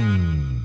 Mmm.